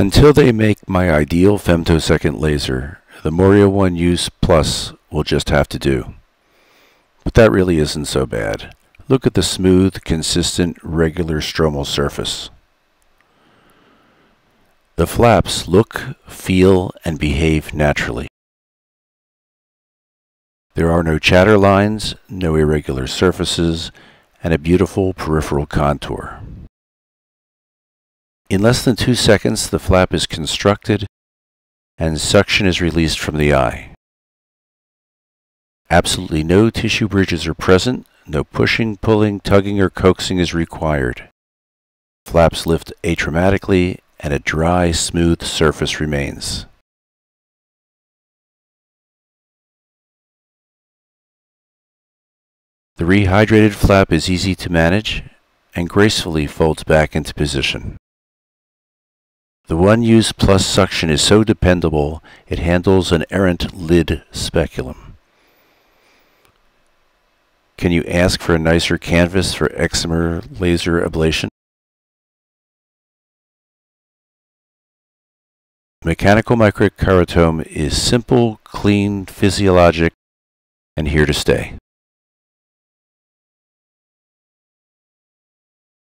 Until they make my ideal femtosecond laser, the Moria 1 Use Plus will just have to do. But that really isn't so bad. Look at the smooth, consistent, regular stromal surface. The flaps look, feel, and behave naturally. There are no chatter lines, no irregular surfaces, and a beautiful peripheral contour. In less than two seconds, the flap is constructed and suction is released from the eye. Absolutely no tissue bridges are present, no pushing, pulling, tugging, or coaxing is required. Flaps lift atraumatically and a dry, smooth surface remains. The rehydrated flap is easy to manage and gracefully folds back into position. The One Use Plus suction is so dependable it handles an errant lid speculum. Can you ask for a nicer canvas for excimer laser ablation? Mechanical microkeratome is simple, clean, physiologic, and here to stay.